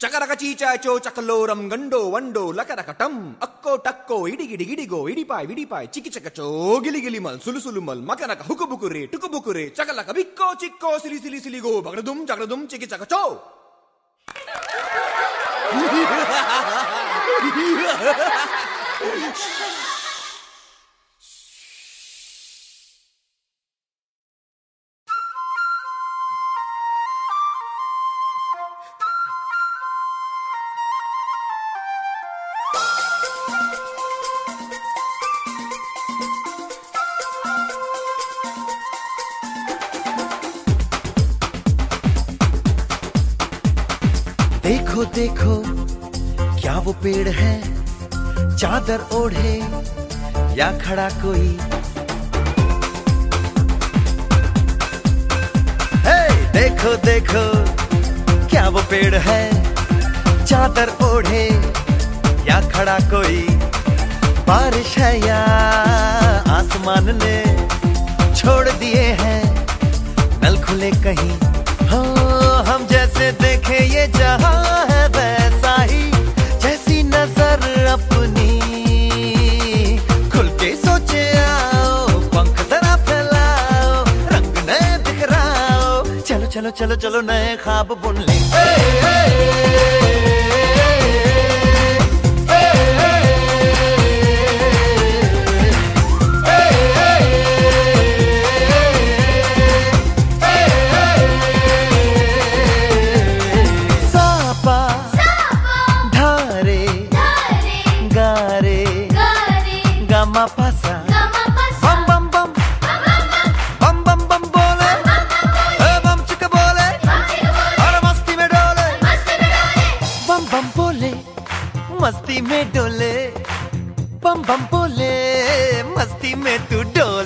ಚಕರಕಚೀಚಾಚೋ ಚಕಲೋರಂ ಗಂಡೋ ವಂಡೋ ಲಕರಕಟಂ ಅಕ್ಕೋ ಟಕ್ಕೋ ಇಡಿಗಿಡಿ ಗಿಡಿಗೋ ಇಡಿಪಾಯ್ ವಿಡಿಪಾಯ್ ಚಿಕಿ ಚಕಚೋ ಗಿಲಿ ಗಿಲಿ ಮಲ್ ಸುಲು ಸುಲು ಮಲ್ ಮಕನಕ ಹುಕುಬುಕುರೆ ಟುಕುಬುಕುರೆ ಚಕಲಕ ಬಿಕ್ಕೋ ಚಿಕ್ಕೋ ಸಿಲಿ ಸಿಲಿ ಸಿಲಿಗೋ ಬಗಡದುಂ ಜಗಡದುಂ ಚಿಕಿ ಚಕಚೋ Ha ha ha ha! देखो देखो, क्या वो पेड़ है? चादर ओढ़े या खड़ा कोई? हे देखो देखो, क्या वो पेड़ है? चादर ओढ़े या खड़ा कोई? बारिश है या आसमान ने छोड़ दिए हैं? नल खुले कहीं चलो चलो चलो नए ख्वाब बुन ले। सापा मस्ती में डोले बम बम बोले मस्ती में तू डोल।